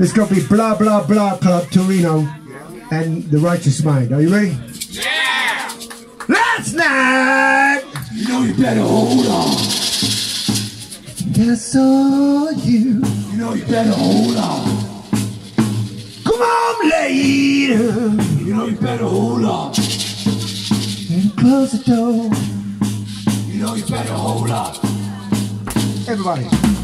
It's going to be Blah Blah Blah Club Torino and The Righteous Mind. Are you ready? Yeah! Last night! You know you better hold on. I saw you. You know you better hold on. Come on, lady. You know you better hold on. And close the door. You know you better hold on. Everybody.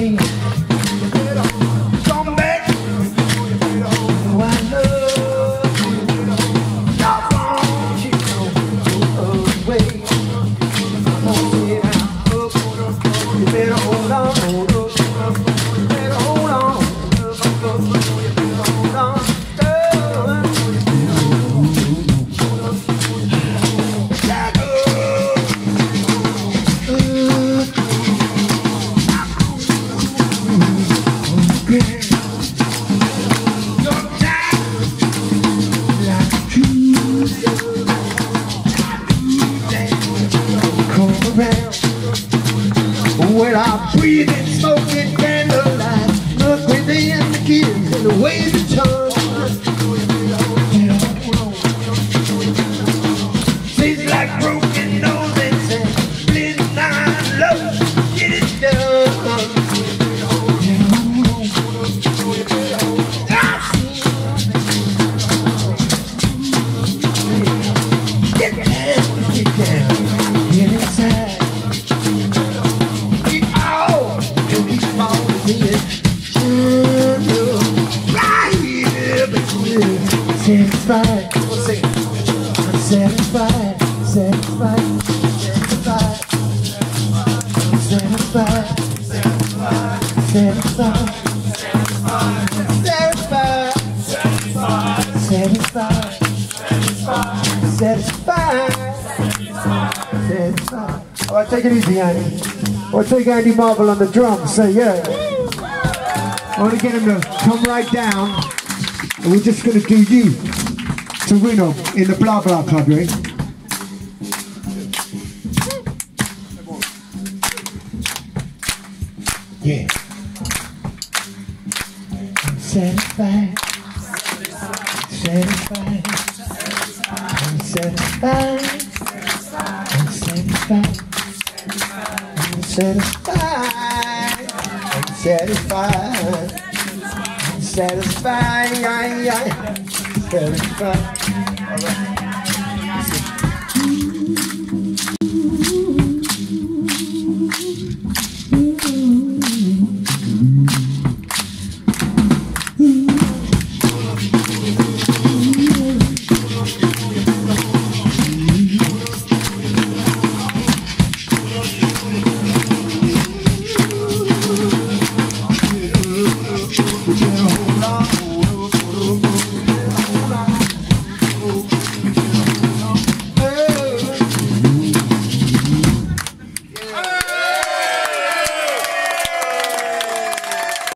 When I breathe in smoking candlelight, look within the kids and the way they turn. Seems like broken noses and split nine All right, take it easy, Andy. Or take Andy Marvell on the drums. Say yeah. I want to get him to come right down. And we're just going to do you, Torino, in the Blah Blah Club, right? Yeah satisfied. Satisfied. I'm satisfied. I'm satisfied. I'm satisfied. I'm satisfied. I'm satisfied. Yeah, yeah. Satisfied. All right. Ooh.